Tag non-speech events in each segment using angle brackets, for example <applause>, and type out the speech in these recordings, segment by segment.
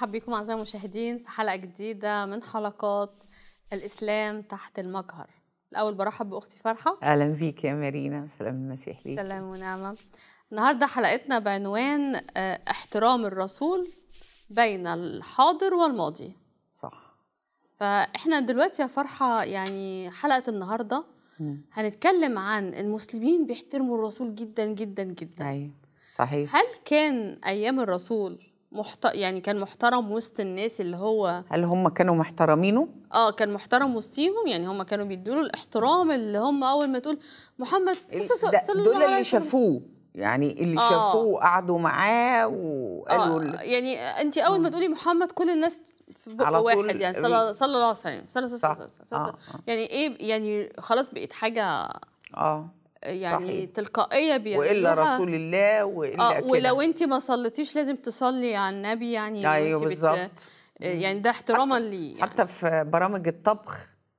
مرحب بكم أعزائي المشاهدين في حلقة جديدة من حلقات الإسلام تحت المجهر. الأول برحب بأختي فرحة. أهلا بيك يا مارينا. سلام المسيح ليك. سلام ونعمة. النهاردة حلقتنا بعنوان آه، احترام الرسول بين الحاضر والماضي. صح. فإحنا دلوقتي يا فرحة يعني حلقة النهاردة. هنتكلم عن المسلمين بيحترموا الرسول جدا جدا جدا. أيوه صحيح. هل كان أيام الرسول محت... يعني كان محترم وسط الناس اللي هو هل هم كانوا محترمينه آه كان محترم وسطيهم يعني هم كانوا بيدوا له الاحترام اللي هم أول ما تقول محمد ده- صلى الله دول عليه اللي وسلم. شافوه يعني اللي آه. شافوه قعدوا معاه وقالوا ال- يعني انت أول ما تقولي محمد كل الناس في بق على طول واحد يعني صلى صلى الله عليه وسلم صلى صلى آه. صلى يعني إيه يعني خلاص بقت حاجة آه يعني صحيح. تلقائية بيعملوها والا رسول الله وإلا كده. ولو انت ما صليتيش لازم تصلي على النبي يعني أيوه بالظبط يعني ده احتراما ليه يعني. حتى في برامج الطبخ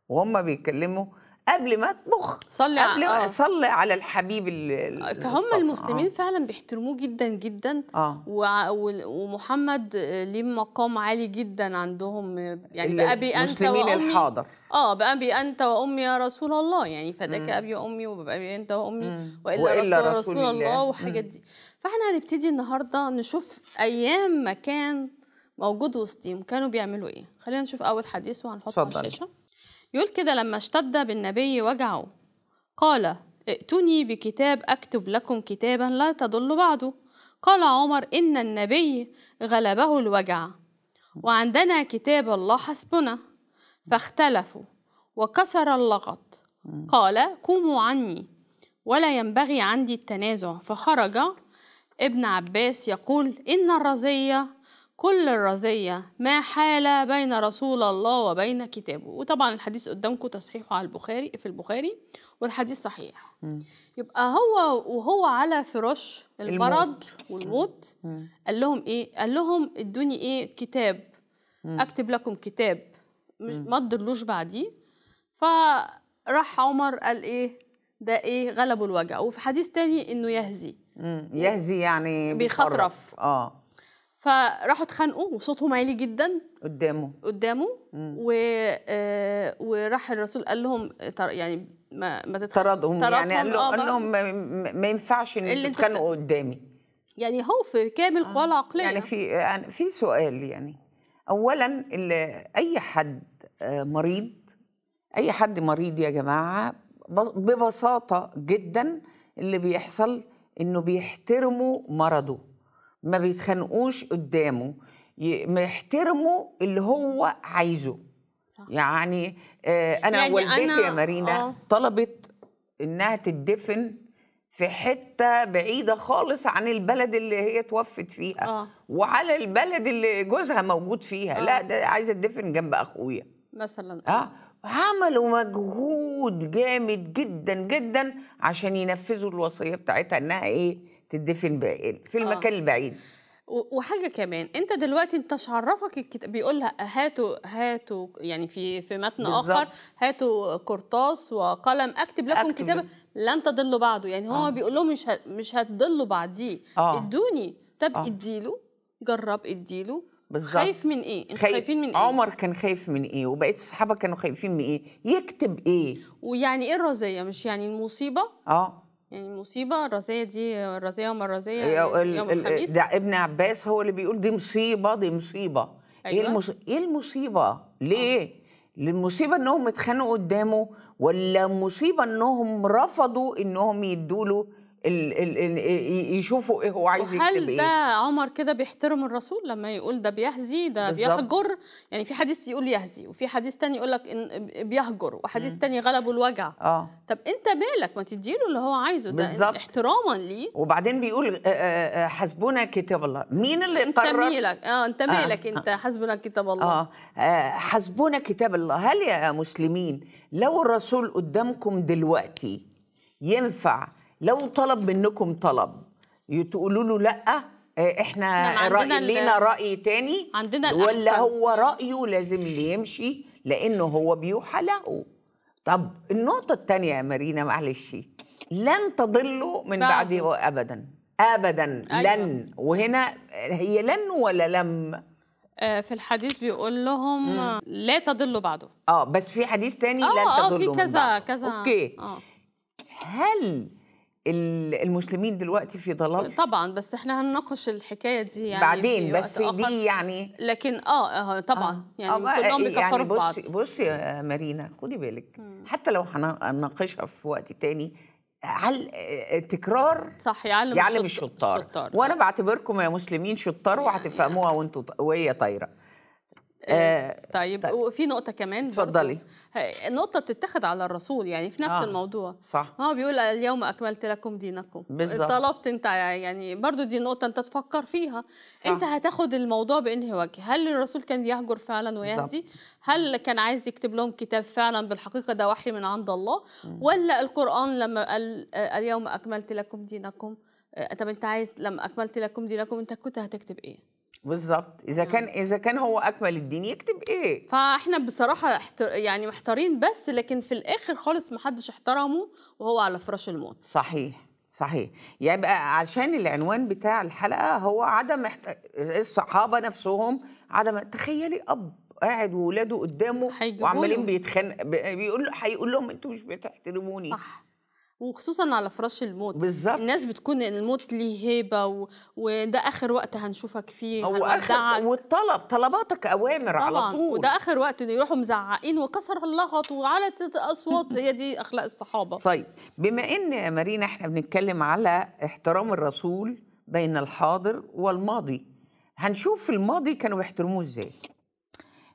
وهم بيتكلموا قبل ما اطبخ صلي قبل ما آه. صلي على الحبيب ال- فهم المصطفى. المسلمين فعلا بيحترموه جدا جدا وال- ومحمد آه، ليه مقام عالي جدا عندهم آه، يعني آه. بأبي أنت المسلمين وأمي الحاضر آه بأبي أنت وأمي يا رسول الله يعني فداك مم. أبي وأمي وبأبي أنت وأمي مم. وإلا, وإلا رسول, رسول رسول الله. الله وحاجات دي فإحنا هنبتدي النهارده نشوف أيام ما كان موجود وسطهم كانوا بيعملوا إيه خلينا نشوف أول حديث وهنحطه على اتفضلي. يقول كده لما اشتد بالنبي وجعه. قال ائتوني بكتاب أكتب لكم كتابا لا تضل بعده. قال عمر إن النبي غلبه الوجع. وعندنا كتاب الله حسبنا. فاختلفوا وكسر اللغط. قال قوموا عني ولا ينبغي عندي التنازع. فخرج ابن عباس يقول إن الرزية كل الرزية ما حال بين رسول الله وبين كتابه. وطبعا الحديث قدامكم تصحيحه على البخاري في البخاري والحديث صحيح. يبقى هو وهو على فراش المرض الموت. والموت. قال لهم إيه؟ قال لهم إدوني إيه؟ كتاب. أكتب لكم كتاب. ما تضلوش بعديه. فراح عمر قال إيه؟ ده إيه؟ غلبوا الوجع. وفي حديث تاني إنه يهزي. يهزي يعني بيخطرف. آه. فراحوا اتخانقوا وصوتهم عالي جدا. قدامه. قدامه. و... آه وراح الرسول قال لهم تر- يعني ما ما تتخ... طردهم. يعني قال, له آه قال. لهم ما, ينفعش إن تتخانقوا قدامي. يعني هو في كامل قواه العقلية. يعني في يعني في سؤال يعني. اولا اللي أي حد آه، مريض أي حد مريض يا جماعة بس- ببساطة جدا اللي بيحصل إنه بيحترموا مرضه. ما بيتخانقوش قدامه يحترموا اللي هو عايزه صح. يعني آه، أنا يعني والدتي أنا- يا مارينا آه. طلبت إنها تدفن في حتة بعيدة خالص عن البلد اللي هي توفت فيها آه وعلى البلد اللي جوزها موجود فيها آه. لا ده عايزة تدفن جنب أخويا مثلا آه عملوا مجهود جامد جدا جدا عشان ينفذوا الوصية بتاعتها إنها إيه تدفن بعيد في آه. المكان البعيد. و- وحاجة كمان انت دلوقتي انت عرفك الكتاب بيقول لها هاتوا هاتوا يعني في في متن آخر. هاتوا قرطاس وقلم اكتب لكم أكتب كتابا. لن تضلوا بعده. يعني هو آه. بيقول لهم مش. مش هتضلوا بعديه. آه. ادوني. طب آه. اديله. جرب اديله. بالظبط. خايف من إيه؟ أنتوا خايف. خايفين من إيه؟ عمر كان خايف من إيه؟ وبقيه الصحابه كانوا خايفين من إيه؟ يكتب إيه؟ ويعني إيه الرزيه مش يعني المصيبة؟ آه. يعني المصيبه الرزيه دي الرزيه يوم الرزيه يعني يوم ال- الخميس؟ ده ابن عباس هو اللي بيقول دي مصيبة دي مصيبة. إيه أيوة. المص... إيه المصيبة؟ ليه؟ المصيبه إنهم اتخانقوا قدامه ولا مصيبة إنهم رفضوا إنهم يدوا له ال... ال... ال... يشوفوا إيه هو عايز يكتب إيه. ده عمر كده بيحترم الرسول؟ لما يقول ده بيهزي ده. بيهجر. يعني في حديث يقول يهزي وفي حديث تاني يقول لك إن بيهجر وحديث تاني غلبه الوجع. آه. طب انت مالك؟ ما تديله اللي هو عايزه. ده بالظبط. احتراما ليه؟ وبعدين بيقول آه، آه، آه، حسبنا كتاب الله. مين اللي انت قرر مالك؟ آه انت مالك؟ انت حسبنا كتاب الله. آه. آه حسبنا كتاب الله. هل يا مسلمين لو الرسول قدامكم دلوقتي ينفع لو طلب منكم طلب تقولوا له لأ آه، إحنا رأي لينا رأي تاني عندنا ولا الأحسن. هو رأيه لازم اللي يمشي لأنه هو بيوحى له. طب النقطة التانية يا مارينا معلش لن تضلوا من بعده. أبدا. أبدا أيوة. لن. وهنا هي لن ولا لم؟ آه، في الحديث بيقول لهم آه، لا تضلوا بعده. آه بس في حديث تاني لن آه آه في تضلوا كذا. كذا. أوكي. آه. هل المسلمين دلوقتي في ضلال طبعا بس إحنا هنناقش الحكاية دي يعني بعدين بس آخر. دي يعني لكن آه آه طبعا. آه. يعني آه، كلهم بيكفروا يعني في بعض. بصي بصي يا مارينا خدي بالك. حتى لو هنناقشها في وقت تاني آه، تكرار؟ صح يعلم, يعلم الشط- الشطار. الشطار. وأنا بعتبركم يا مسلمين شطار وهتفهموها وأنتوا وهي طايرة. آه طيب, طيب. وفي نقطة كمان. اتفضلي. نقطة تتخذ على الرسول يعني في نفس آه. الموضوع صح هو بيقول اليوم أكملت لكم دينكم بالظبط. طلبت أنت يعني برضو دي نقطة أنت تفكر فيها صح. أنت هتاخد الموضوع بأنهي وجه هل الرسول كان يهجر فعلا ويهزي هل كان عايز يكتب لهم كتاب فعلا بالحقيقة ده وحي من عند الله ولا القرآن لما قال آه، اليوم أكملت لكم دينكم آه، طب أنت عايز لما أكملت لكم دينكم أنت كنت هتكتب إيه بالظبط. إذا كان إذا كان هو أكمل الدين يكتب إيه فإحنا بصراحة. يعني محتارين بس لكن في الآخر خالص محدش احترمه وهو على فراش الموت. صحيح صحيح. يبقى عشان العنوان بتاع الحلقة هو عدم احت... الصحابة نفسهم عدم تخيلي أب قاعد وولاده قدامه وعمالين. بيتخانق بي- بيقول هيقول لهم أنتوا مش بتحترموني. صح. وخصوصا على فراش الموت. بالظبط. الناس بتكون الموت ليه هيبة و... وده آخر وقت هنشوفك فيه هو آخر والطلب طلباتك أوامر على طبعا. طول. وده آخر وقت إنه يروحوا مزعقين وكسر اللغط وعلت أصوات. هي دي أخلاق الصحابة. طيب بما إن يا مارينا إحنا بنتكلم على احترام الرسول بين الحاضر والماضي هنشوف في الماضي كانوا بيحترموه إزاي؟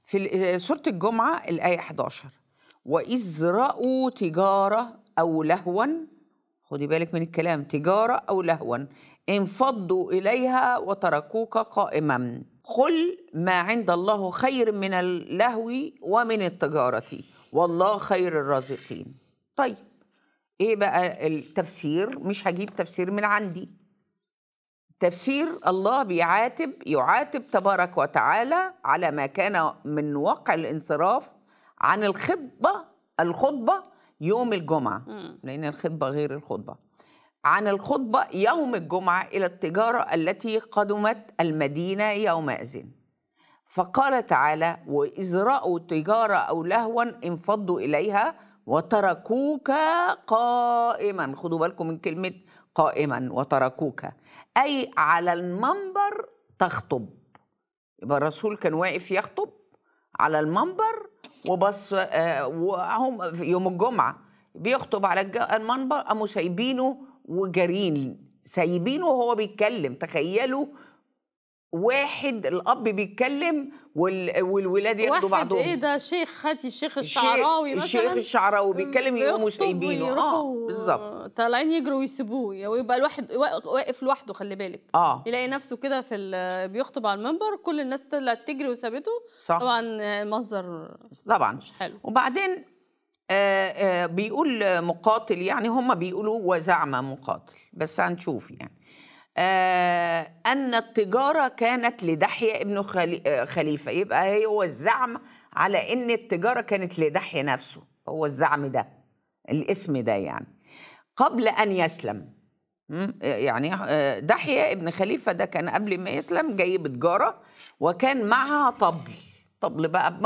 في ال- سورة الجمعة الآية 11 وإذ رأوا تجارة أو لهوا خدي بالك من الكلام تجارة أو لهوا انفضوا إليها وتركوك قائما. قل ما عند الله خير من اللهو ومن التجارة. والله خير الرازقين. طيب إيه بقى التفسير؟ مش هجيب تفسير من عندي. تفسير الله بيعاتب يعاتب تبارك وتعالى على ما كان من واقع الانصراف عن الخطبة الخطبة يوم الجمعة مم. لأن الخطبة غير الخطبة. عن الخطبة يوم الجمعة إلى التجارة التي قدمت المدينة يومئذ فقال تعالى وإذ رأوا تجارة أو لهوا انفضوا إليها وتركوك قائما. خدوا بالكم من كلمة قائما وتركوك. أي على المنبر تخطب. يبقى الرسول كان واقف يخطب على المنبر وبص آه، وهم يوم الجمعة بيخطب على المنبر قاموا سايبينه وجارين سايبينه وهو بيتكلم. تخيلوا واحد الأب بيتكلم وال- والولاد ياخدوا واحد بعضهم. إيه ده؟ شيخ خاتي الشيخ الشعراوي مثلا؟ الشيخ الشعراوي بيتكلم يقوموا سايبينه آه بالظبط. طالعين يجروا ويسيبوه. ويبقى الواحد وا- واقف لوحده خلي بالك. آه. يلاقي نفسه كده في بيخطب على المنبر كل الناس طلعت تجري وسابته. صح. طبعا المنظر طبعا. مش حلو. وبعدين آه آه بيقول مقاتل يعني هم بيقولوا وزعم مقاتل. بس هنشوف يعني. أن التجارة كانت لدحية ابن آه خليفة. يبقى هي هو الزعم على أن التجارة كانت لدحية نفسه. هو الزعم ده الاسم ده يعني. قبل أن يسلم يعني آه، دحية ابن خليفة ده كان قبل ما يسلم جاي بتجارة وكان معها طبل. طبل بقى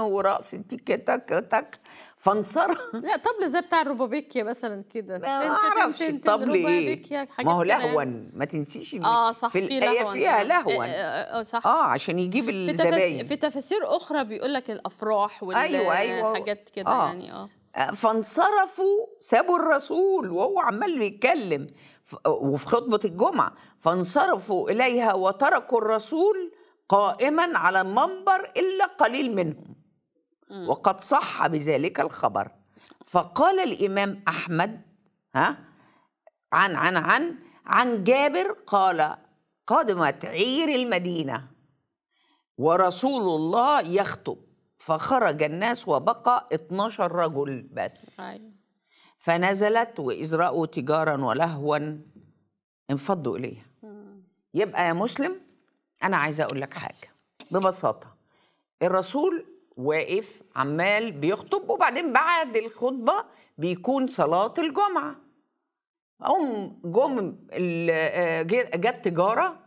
ورقص تك تك تك فانصرف <laughs> لا طبل زي بتاع الروبابيكيا مثلا كده. ما أعرفش. الطبل إيه؟ ما هو كده يعني. لهوا ما تنسيش آه صح في لهوا. فيها آه، لهوا. آه، آه، آه، صح. آه عشان يجيب. الزباين في تفاسير أخرى بيقول لك الأفراح أيوة، أيوة. والحاجات كده آه. يعني آه. فانصرفوا سابوا الرسول وهو عمال بيتكلم. وفي خطبة الجمعة فانصرفوا إليها وتركوا الرسول قائما على المنبر إلا قليل منهم. وقد صح بذلك الخبر فقال الإمام أحمد ها عن عن عن عن جابر قال قدمت عير المدينة ورسول الله يخطب فخرج الناس وبقى 12 رجل بس أيوة. فنزلت وإذ رأوا تجارا ولهوا انفضوا إليها. يبقى يا مسلم أنا عايزة أقول لك حاجة. ببساطة الرسول واقف عمال بيخطب وبعدين بعد الخطبة بيكون صلاة الجمعة. هم جم آه، جت تجارة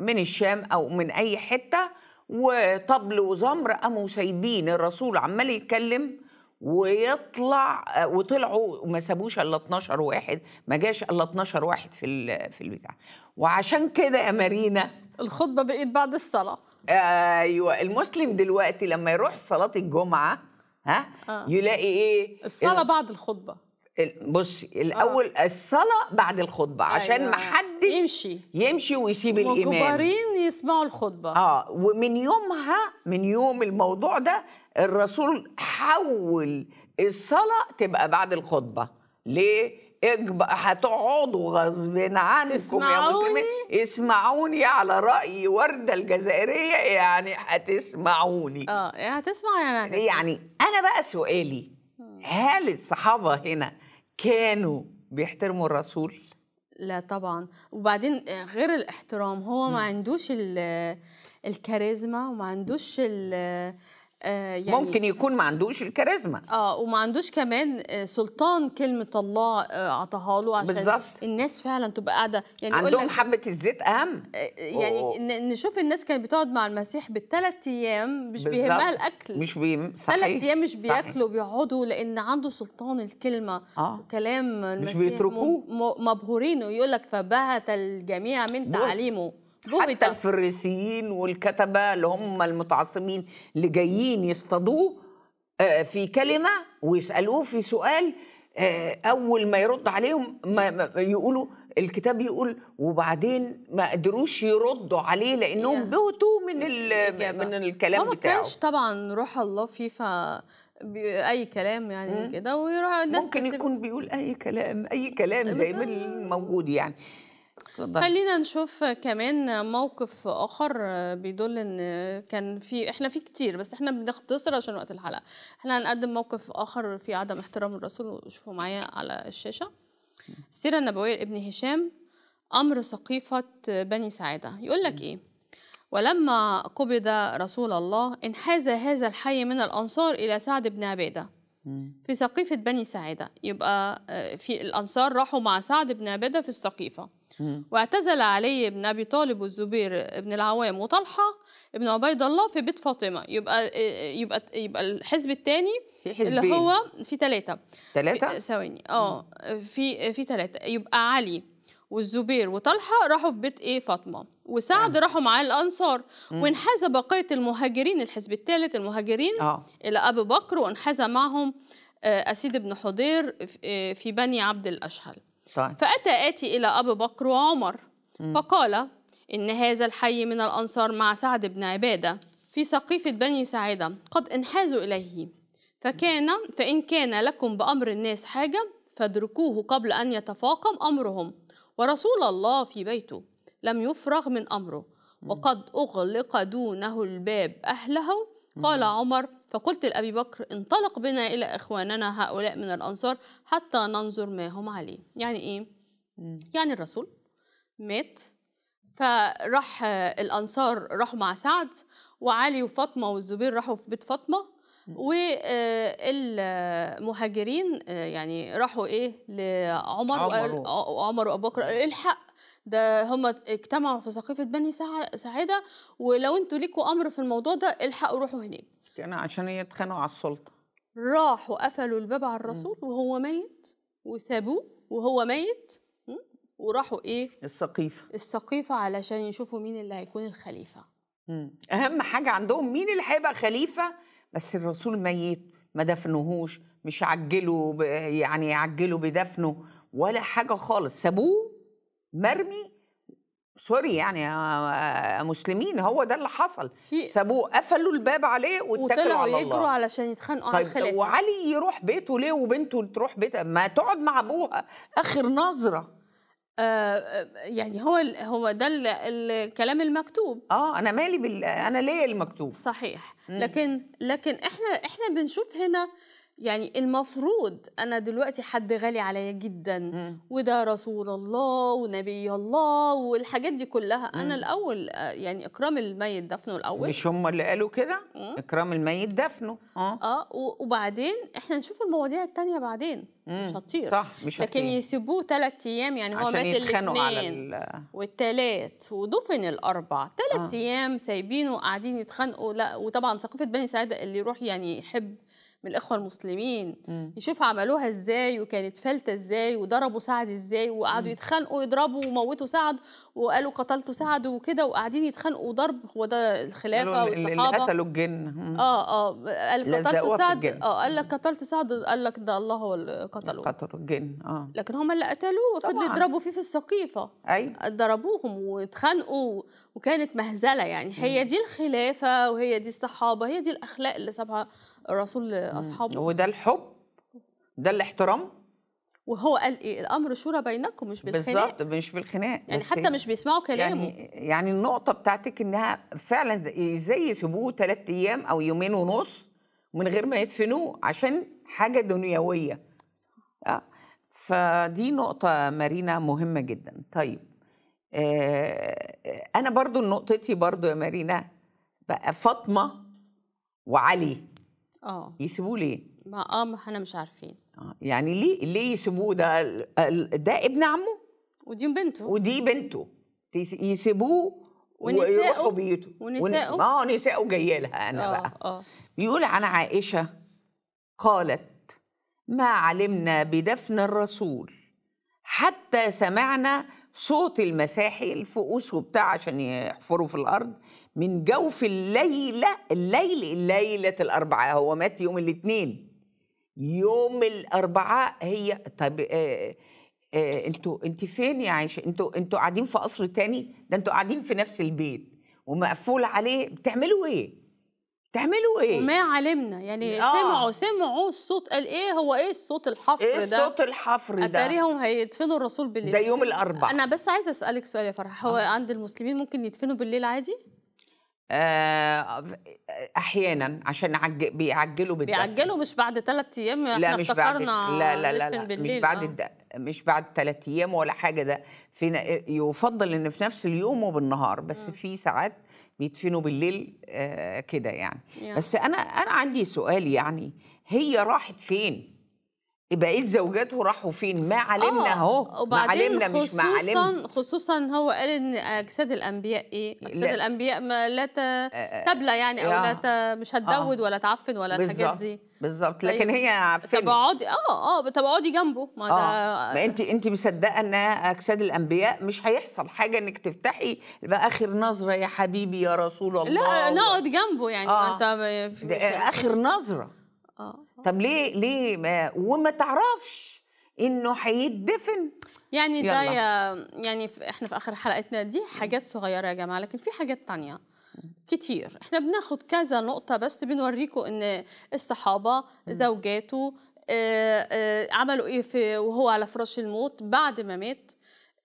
من الشام أو من أي حتة وطبل وزمر قاموا سايبين الرسول عمال يتكلم. ويطلع آه، وطلعوا وما سابوش إلا 12 واحد ما جاش إلا 12 واحد في ال- في البتاع. وعشان كده يا مارينا الخطبة بقيت بعد الصلاة. أيوه المسلم دلوقتي لما يروح صلاة الجمعة ها آه. يلاقي إيه؟ الصلاة بعد الخطبة. ال- بصي الأول الصلاة بعد الخطبة عشان أيوة. ما حدش يمشي. يمشي ويسيب الإمام. مجبرين يسمعوا الخطبة. آه ومن يومها من يوم الموضوع ده الرسول حول الصلاة تبقى بعد الخطبة. ليه؟ اجب... هتقعدوا غصب عنكم يا؟ مسلمين. اسمعوني على رأي وردة الجزائرية يعني هتسمعوني. آه يعني هتسمع يعني. يعني أنا بقى سؤالي هل الصحابة هنا كانوا بيحترموا الرسول؟ لا طبعا. وبعدين آه، غير الاحترام هو ما عندوش ال- الكاريزما وما عندوش ال يعني ممكن يكون ما عندوش الكاريزما آه وما عندوش كمان آه، سلطان كلمة الله آه، عطاها له عشان بالظبط. الناس فعلا تبقى قاعدة يعني عندهم حبة الزيت أهم آه، يعني أوه. نشوف الناس كانت بتقعد مع المسيح بالثلاث أيام مش. بيهمها الأكل مش بي... صحيح ثلاث أيام مش. بياكلوا بيقعدوا لأن عنده سلطان الكلمة آه كلام المسيح بيتركوه. م- م- مبهورين ويقول لك فبهت الجميع من. تعاليمه حتى الفريسيين والكتبة اللي هم المتعصبين اللي جايين يصطادوه آه، في كلمة ويسألوه في سؤال آه، أول ما يرد عليهم ما ما- يقولوا الكتاب يقول وبعدين ما قدروش يردوا عليه لأنهم. بهتوا من ال- الإجابة. من هو الكلام ما بتاعه كانش طبعا روح الله فيه ف أي كلام يعني. كده ويروح الناس ممكن يكون بيقول أي كلام أي كلام زي ما. الموجود يعني اتفضل. خلينا نشوف كمان موقف آخر بيدل إن كان في إحنا في كتير بس إحنا بنختصر عشان وقت الحلقة. إحنا هنقدم موقف آخر في عدم احترام الرسول وشوفوا معايا على الشاشة. السيرة النبوية لابن هشام أمر سقيفة بني ساعدة. يقول لك إيه؟ ولما قبض رسول الله انحاز هذا الحي من الأنصار إلى سعد بن عبادة. في سقيفة بني ساعدة. يبقى آه، في الأنصار راحوا مع سعد بن عبادة في السقيفة. واعتزل علي بن أبي طالب والزبير بن العوام وطلحة بن عبيد الله في بيت فاطمة. يبقى آه، يبقى يبقى الحزب الثاني في اللي حزبين. هو في ثلاثة ثلاثة ثواني. آه في في ثلاثة يبقى علي والزبير وطلحة راحوا في بيت إيه؟ فاطمة. وسعد راحوا مع الأنصار. وانحاز بقية المهاجرين الحزب الثالث المهاجرين آه. إلى أبي بكر وانحاز معهم آه، أسيد بن حضير في- آه، في بني عبد الأشهل. طيب فأتى آتي إلى أبي بكر وعمر مم. فقال إن هذا الحي من الأنصار مع سعد بن عبادة في سقيفة بني ساعدة قد انحازوا إليه. فكان فإن كان لكم بأمر الناس حاجة فادركوه قبل أن يتفاقم أمرهم. ورسول الله في بيته لم يفرغ من أمره. وقد أغلق دونه الباب أهله. قال عمر فقلت لأبي بكر انطلق بنا إلى إخواننا هؤلاء من الأنصار حتى ننظر ما هم عليه يعني إيه؟ مم. يعني الرسول مات فراح آه، الأنصار راحوا مع سعد وعلي وفاطمة والزبير راحوا في بيت فاطمة والمهاجرين يعني راحوا إيه لعمر عمر. وقال- عمر وأبو بكر الحق ده هم اجتمعوا في سقيفة بني سع- سعيدة ولو أنتوا ليكوا أمر في الموضوع ده الحقوا روحوا هناك كانوا عشان يتخانقوا على السلطة راحوا قفلوا الباب على الرسول وهو ميت وسابوه وهو ميت? وراحوا إيه السقيفة السقيفة علشان يشوفوا مين اللي هيكون الخليفة مم. أهم حاجة عندهم مين اللي هيبقى خليفة بس الرسول ميت ما دفنوهوش مش عجلوا. يعني يعجلوا بدفنه ولا حاجة خالص سابوه مرمي سوري يعني يا مسلمين هو ده اللي حصل. سابوه قفلوا الباب عليه واتكلوا على يجروا الله علشان يتخانقوا على طيب الخلافة. وعلي يروح بيته ليه وبنته تروح بيتها ما تقعد مع أبوها. آخر نظرة. آه، آه، يعني هو هو ده ال- الكلام المكتوب. آه أنا مالي بال أنا ليا المكتوب. صحيح. لكن لكن إحنا إحنا بنشوف هنا يعني المفروض أنا دلوقتي حد غالي عليا جدا مم. وده رسول الله ونبي الله والحاجات دي كلها مم. أنا الأول آه، يعني إكرام الميت دفنه الأول مش هم اللي قالوا كده. إكرام الميت دفنه آه آه وبعدين إحنا نشوف المواضيع التانية بعدين مش مم. هتطير صح مش لكن هتطير. يسيبوه ثلاث أيام يعني هو مات الاثنين ال- والتلات ودفن الاربع ثلاث آه. أيام سايبينه قاعدين يتخانقوا لا وطبعا ثقافة بني سعادة اللي يروح يعني يحب من الإخوة المسلمين مم. يشوف عملوها إزاي وكانت فلتة إزاي وضربوا سعد إزاي وقعدوا يتخانقوا يضربوا وموتوا سعد وقالوا قتلتوا سعد وكده وقاعدين يتخانقوا ضرب هو ده الخلافة قالوا اللي- والصحابة. قتلوا الجن. آه آه قال قتلت سعد. آه قال لك قتلت سعد قال لك ده الله هو اللي قتله قتلوا الجن آه. لكن هم اللي قتلوه فضلوا. يضربوا فيه في السقيفة. أيوه ضربوهم واتخانقوا وكانت مهزلة يعني. هي دي الخلافة وهي دي الصحابة هي دي الأخلاق اللي سابها الرسول لاصحابه وده الحب؟ ده الاحترام؟ وهو قال إيه الأمر شورى بينكم مش بالخناق. بالظبط مش بالخناق. يعني حتى مش بيسمعوا كلامه. يعني يعني النقطة بتاعتك إنها فعلا إزاي يسيبوه ثلاث أيام أو يومين ونص من غير ما يدفنوه عشان حاجة دنيوية. آه. فدي نقطة مارينا مهمة جدا. طيب آه أنا برضو نقطتي برضو يا مارينا بقى فاطمة وعلي. آه. يسيبوه ليه؟ ما آه ما إحنا مش عارفين. آه، يعني ليه ليه يسيبوه؟ ده ده ابن عمه؟ ودي بنته. ودي بنته. يسيبوه ونساءه- ويروحوا بيته ونساءه. ون- آه نساءه جاية لها أنا آه بقى. آه. بيقول عن عائشة قالت ما علمنا بدفن الرسول حتى سمعنا صوت المساحي الفؤوس وبتاع عشان يحفروا في الأرض من جوف الليلة الليل الليلة الأربعاء هو مات يوم الاثنين. يوم الأربعاء هي طب آه آه أنتوا انت فين يا عائشه أنتوا أنتوا قاعدين في قصر تاني؟ ده أنتوا قاعدين في نفس البيت. ومقفول عليه بتعملوا إيه؟ بتعملوا إيه؟ وما علمنا. يعني آه. سمعوا سمعوا الصوت قال إيه هو إيه الصوت الحفر إيه ده؟ صوت الحفر ده؟ أتاريهم هيدفنوا الرسول بالليل. ده يوم الأربعاء. أنا بس عايزة أسألك سؤال يا فرح. هو عند المسلمين ممكن يدفنوا بالليل عادي؟ آه أحيانا عشان عج... بيعجلوا بالدفن بيعجلوا مش بعد ثلاث أيام إحنا لا مش بعد افتكرنا لا لا لا, ندفن لا بالليل مش بعد آه. الد... مش بعد ثلاث أيام ولا حاجة ده في يفضل إن في نفس اليوم وبالنهار بس في ساعات بيدفنوا بالليل آه كده يعني يعني. بس أنا أنا عندي سؤال يعني هي راحت فين بقيت زوجاته راحوا فين؟ ما علمنا أهو. ما علمنا مش ما خصوصا علمت. خصوصا هو قال إن أجساد الأنبياء إيه؟ أجساد لا. الأنبياء ما لا ت- تبلى يعني أو لا ت- مش هتدود ولا تعفن ولا الحاجات دي. بالظبط. طيب. لكن هي طب اقعدي آه آه طب اقعدي جنبه. ما آه. ما ده انت انت مصدقة إن أجساد الأنبياء مش هيحصل حاجة إنك تفتحي يبقى آخر نظرة يا حبيبي يا رسول الله. لا نقعد جنبه يعني آه. ما أنت ما ده آخر نظرة. آه. طب ليه ليه ما وما تعرفش إنه هيدفن؟ يعني ده يلا. يعني في إحنا في آخر حلقتنا دي حاجات صغيرة يا جماعة لكن في حاجات تانية كتير. إحنا بناخد كذا نقطة بس بنوريكم إن الصحابة زوجاته آه، آه، عملوا إيه في وهو على فراش الموت بعد ما مات.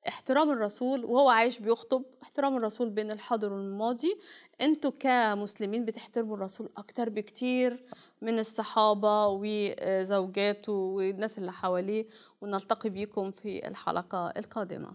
احترام الرسول وهو عايش بيخطب احترام الرسول بين الحاضر والماضي. أنتوا كمسلمين بتحترموا الرسول أكتر بكتير من الصحابة وزوجاته والناس اللي حواليه ونلتقي بيكم في الحلقة القادمة.